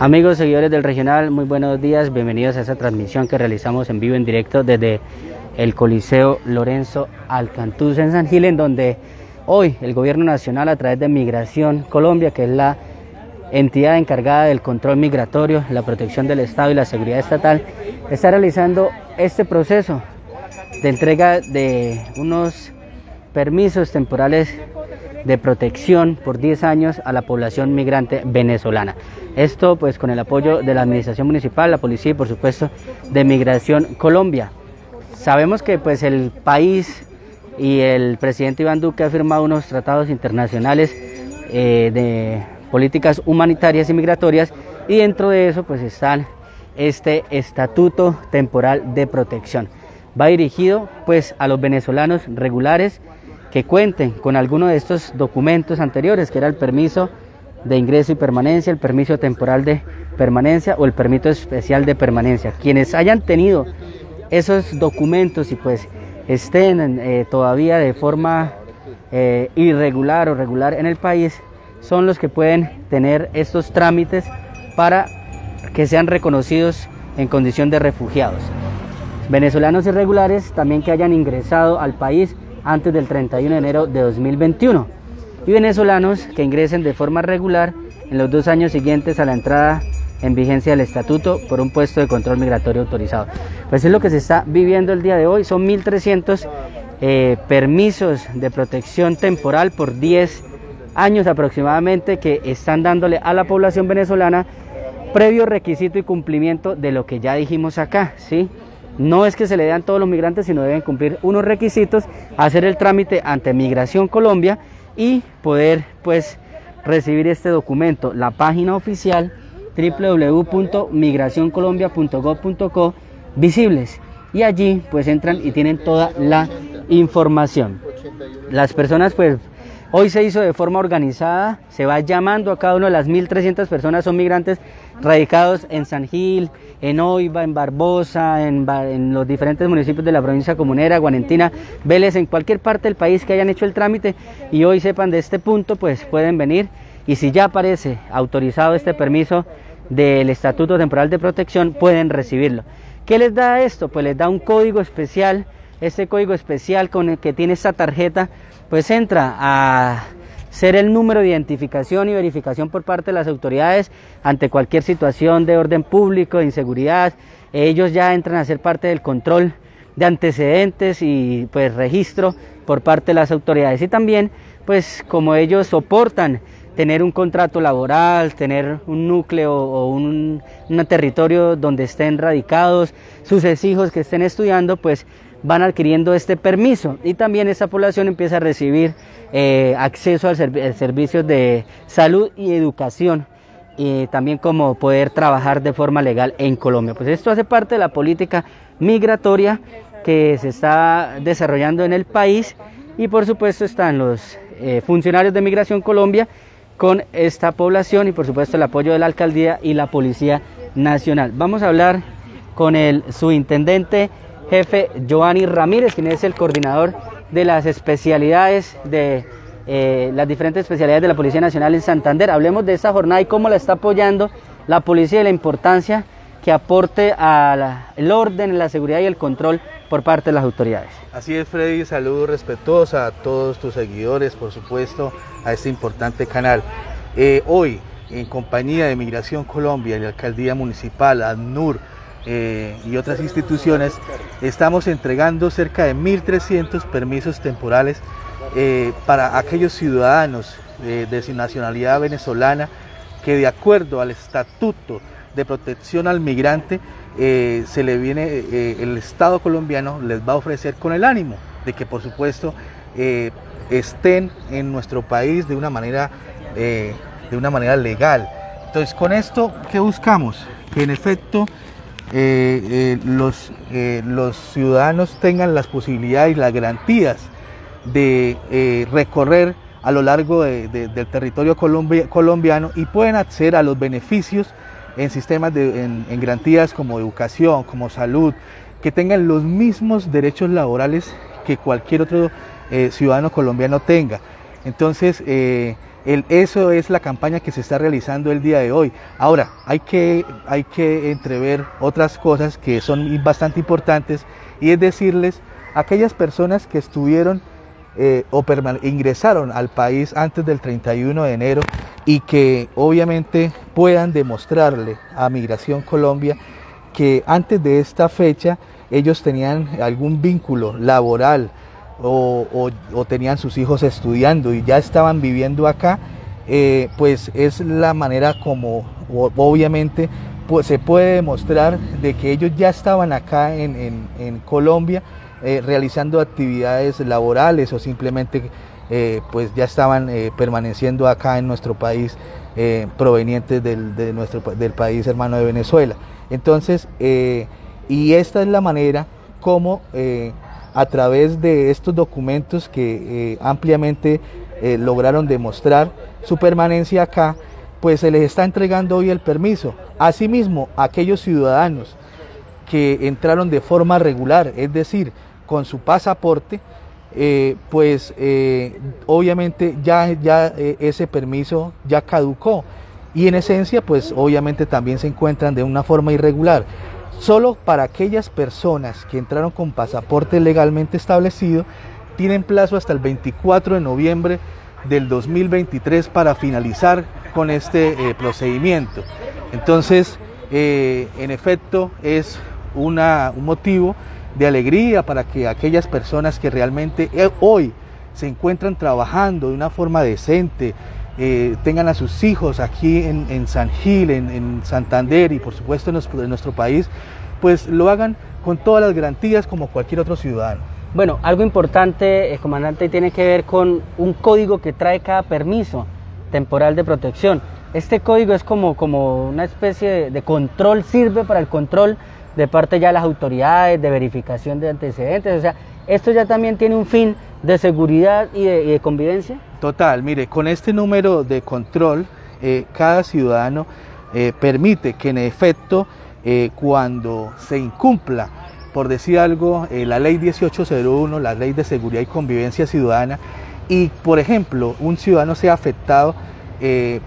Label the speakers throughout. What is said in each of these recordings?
Speaker 1: Amigos seguidores del regional, muy buenos días, bienvenidos a esta transmisión que realizamos en vivo en directo desde el Coliseo Lorenzo Alcantuz en San Gil, en donde hoy el gobierno nacional a través de Migración Colombia, que es la entidad encargada del control migratorio, la protección del Estado y la seguridad estatal, está realizando este proceso de entrega de unos permisos temporales de protección por 10 años a la población migrante venezolana. Esto pues con el apoyo de la Administración Municipal, la Policía y por supuesto de Migración Colombia. Sabemos que pues el país y el presidente Iván Duque ha firmado unos tratados internacionales eh, de políticas humanitarias y migratorias y dentro de eso pues están este estatuto temporal de protección. Va dirigido pues a los venezolanos regulares que cuenten con alguno de estos documentos anteriores, que era el permiso de ingreso y permanencia, el permiso temporal de permanencia o el permiso especial de permanencia. Quienes hayan tenido esos documentos y pues estén eh, todavía de forma eh, irregular o regular en el país, son los que pueden tener estos trámites para que sean reconocidos en condición de refugiados. Venezolanos irregulares también que hayan ingresado al país antes del 31 de enero de 2021 y venezolanos que ingresen de forma regular en los dos años siguientes a la entrada en vigencia del estatuto por un puesto de control migratorio autorizado. Pues es lo que se está viviendo el día de hoy, son 1.300 eh, permisos de protección temporal por 10 años aproximadamente que están dándole a la población venezolana previo requisito y cumplimiento de lo que ya dijimos acá, ¿sí? No es que se le den todos los migrantes, sino deben cumplir unos requisitos, hacer el trámite ante Migración Colombia y poder pues recibir este documento. La página oficial www.migracioncolombia.gov.co visibles y allí pues entran y tienen toda la información. Las personas pues Hoy se hizo de forma organizada, se va llamando a cada una de las 1.300 personas, son migrantes radicados en San Gil, en Oiva, en Barbosa, en, los diferentes municipios de la provincia comunera, Guarentina, Vélez, en cualquier parte del país que hayan hecho el trámite y hoy sepan de este punto, pues pueden venir y si ya aparece autorizado este permiso del Estatuto Temporal de Protección, pueden recibirlo. ¿Qué les da esto? Pues les da un código especial, este código especial con el que tiene esta tarjeta pues entra a ser el número de identificación y verificación por parte de las autoridades ante cualquier situación de orden público, de inseguridad. Ellos ya entran a ser parte del control de antecedentes y pues registro por parte de las autoridades. Y también pues como ellos soportan tener un contrato laboral, tener un núcleo o un, un territorio donde estén radicados, sus hijos que estén estudiando, pues van adquiriendo este permiso y también esa población empieza a recibir eh, acceso a servicios de salud y educación y también como poder trabajar de forma legal en Colombia. Pues esto hace parte de la política migratoria que se está desarrollando en el país y por supuesto están los eh, funcionarios de Migración Colombia con esta población y por supuesto el apoyo de la alcaldía y la Policía Nacional. Vamos a hablar con el subintendente jefe Giovanni Ramírez, quien es el coordinador de las especialidades de eh, las diferentes especialidades de la Policía Nacional en Santander. Hablemos de esta jornada y cómo la está apoyando la policía y la importancia que aporte al orden, la seguridad y el control por parte de las autoridades.
Speaker 2: Así es, Freddy, saludos respetuosos a todos tus seguidores, por supuesto, a este importante canal. Eh, hoy, en compañía de Migración Colombia y la Alcaldía Municipal, ADNUR, eh, y otras instituciones, estamos entregando cerca de 1.300 permisos temporales eh, para aquellos ciudadanos de su nacionalidad venezolana que de acuerdo al estatuto de protección al migrante eh, se le viene el Estado colombiano les va a ofrecer con el ánimo de que por supuesto estén en nuestro país de una manera de una manera legal. Entonces con esto qué buscamos que en efecto eh, eh, los, eh, los ciudadanos tengan las posibilidades y las garantías de recorrer a lo largo del territorio colombiano y pueden acceder a los beneficios en sistemas de, en, garantías como educación, como salud, que tengan los mismos derechos laborales que cualquier otro ciudadano colombiano tenga. Entonces, eso es la campaña que se está realizando el día de hoy. Ahora, hay que, hay que entrever otras cosas que son bastante importantes y es decirles aquellas personas que estuvieron eh, o ingresaron al país antes del 31 de enero y que obviamente puedan demostrarle a Migración Colombia que antes de esta fecha ellos tenían algún vínculo laboral o, tenían sus hijos estudiando y ya estaban viviendo acá, eh, pues es la manera como obviamente pues, se puede demostrar de que ellos ya estaban acá en, Colombia eh, realizando actividades laborales o simplemente eh, pues ya estaban permaneciendo acá en nuestro país provenientes del, de nuestro, del país hermano de Venezuela. Entonces, y esta es la manera como a través de estos documentos que eh, ampliamente eh, lograron demostrar su permanencia acá, pues se les está entregando hoy el permiso. Asimismo, aquellos ciudadanos que entraron de forma regular, es decir, con su pasaporte, eh, pues obviamente ya, ya ese permiso ya caducó y en esencia pues obviamente también se encuentran de una forma irregular solo para aquellas personas que entraron con pasaporte legalmente establecido, tienen plazo hasta el 24 de noviembre del 2023 para finalizar con este eh, procedimiento. Entonces, eh, en efecto, es un motivo de alegría para que aquellas personas que realmente eh, hoy se encuentran trabajando de una forma decente, tengan a sus hijos aquí en, San Gil, en, Santander y por supuesto en nuestro país, pues lo hagan con todas las garantías como cualquier otro ciudadano.
Speaker 1: Bueno, algo importante, eh, comandante, tiene que ver con un código que trae cada permiso temporal de protección. Este código es como, como una especie de, control, sirve para el control de parte ya de las autoridades, de verificación de antecedentes. O sea, esto ya también tiene un fin de seguridad y de, convivencia.
Speaker 2: Total, mire, con este número de control, eh, cada ciudadano eh, permite que en efecto eh, cuando se incumpla, por decir algo, la ley 1801, la ley de seguridad y convivencia ciudadana, y por ejemplo, un ciudadano sea afectado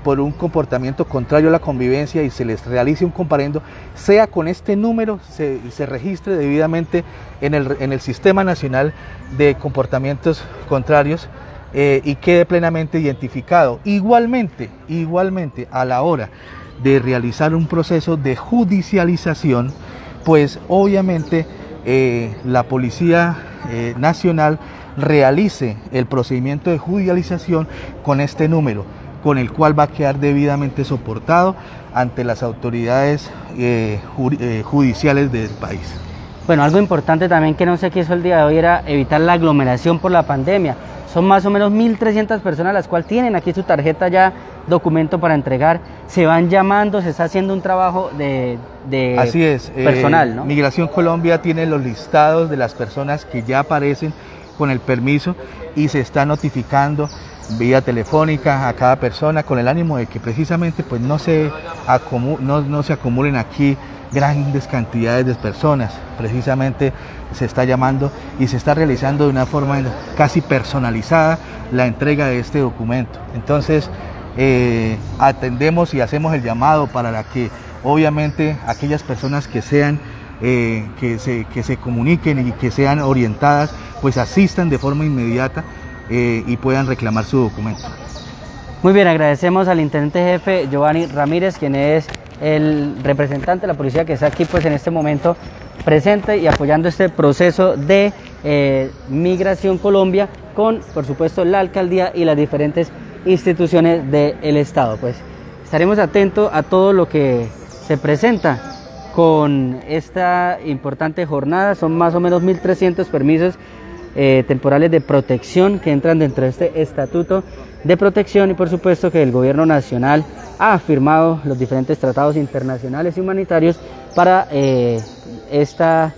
Speaker 2: por un comportamiento contrario a la convivencia y se les realice un comparendo, sea con este número, se, se registre debidamente en el, en el, Sistema Nacional de Comportamientos Contrarios y quede plenamente identificado. Igualmente, igualmente, a la hora de realizar un proceso de judicialización, pues obviamente eh, la Policía eh, Nacional realice el procedimiento de judicialización con este número, con el cual va a quedar debidamente soportado ante las autoridades eh, judiciales del país.
Speaker 1: Bueno, algo importante también que no se quiso el día de hoy era evitar la aglomeración por la pandemia. Son más o menos 1.300 personas las cuales tienen aquí su tarjeta ya, documento para entregar. Se van llamando, se está haciendo un trabajo de,
Speaker 2: Así es, eh, personal. ¿no? Migración Colombia tiene los listados de las personas que ya aparecen con el permiso y se está notificando vía telefónica a cada persona con el ánimo de que precisamente pues no se, no, no se acumulen aquí grandes cantidades de personas. Precisamente se está llamando y se está realizando de una forma casi personalizada la entrega de este documento. Entonces, eh, atendemos y hacemos el llamado para que obviamente aquellas personas que sean eh, que, se, que se comuniquen y que sean orientadas, pues asistan de forma inmediata eh, y puedan reclamar su documento.
Speaker 1: Muy bien, agradecemos al intendente jefe Giovanni Ramírez, quien es el representante de la policía que está aquí pues en este momento presente y apoyando este proceso de eh, Migración Colombia con por supuesto la alcaldía y las diferentes instituciones del Estado. Pues estaremos atentos a todo lo que se presenta con esta importante jornada. Son más o menos 1.300 permisos eh, temporales de protección que entran dentro de este estatuto de protección y por supuesto que el gobierno nacional ha firmado los diferentes tratados internacionales y humanitarios para eh, esta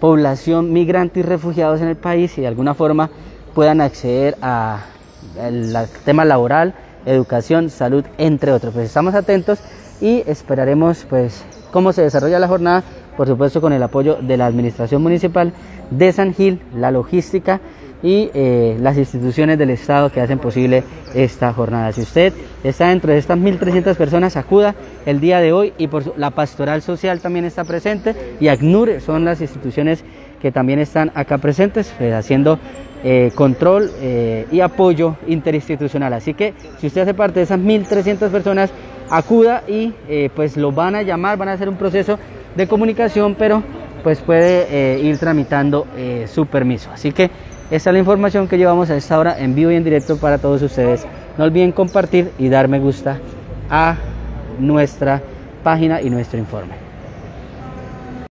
Speaker 1: población migrante y refugiados en el país y de alguna forma puedan acceder a el tema laboral, educación, salud, entre otros. Pues estamos atentos y esperaremos pues cómo se desarrolla la jornada, por supuesto con el apoyo de la administración municipal de San Gil, la logística y eh, las instituciones del Estado que hacen posible esta jornada. Si usted está dentro de estas 1.300 personas, acuda el día de hoy y por la pastoral social también está presente y ACNUR son las instituciones que también están acá presentes eh, haciendo eh, control y apoyo interinstitucional. Así que si usted hace parte de esas 1.300 personas, acuda y pues lo van a llamar, van a hacer un proceso de comunicación, pero pues puede ir tramitando su permiso. Así que esta es la información que llevamos a esta hora en vivo y en directo para todos ustedes. No olviden compartir y dar me gusta a nuestra página y nuestro informe.